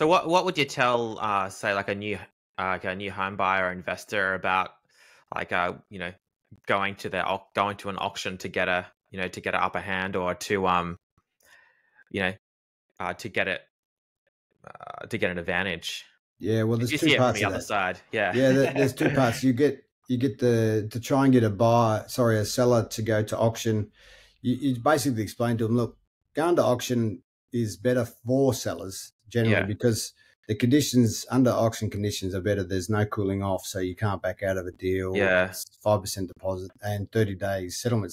So what what would you tell, uh, say, like a new uh, like a new home buyer or investor about like uh you know going to the going to an auction to get a you know to get an upper hand or to um you know uh, to get it uh, to get an advantage. Yeah, well, there's you two see it from parts the other that. side. Yeah. Yeah, there's two parts. You get you get the to try and get a buyer, sorry, a seller to go to auction. You, you basically explain to them, look, going to auction is better for sellers generally Yeah. because the conditions under auction conditions are better. There's no cooling off, so you can't back out of a deal. Yeah. five percent deposit and thirty days settlement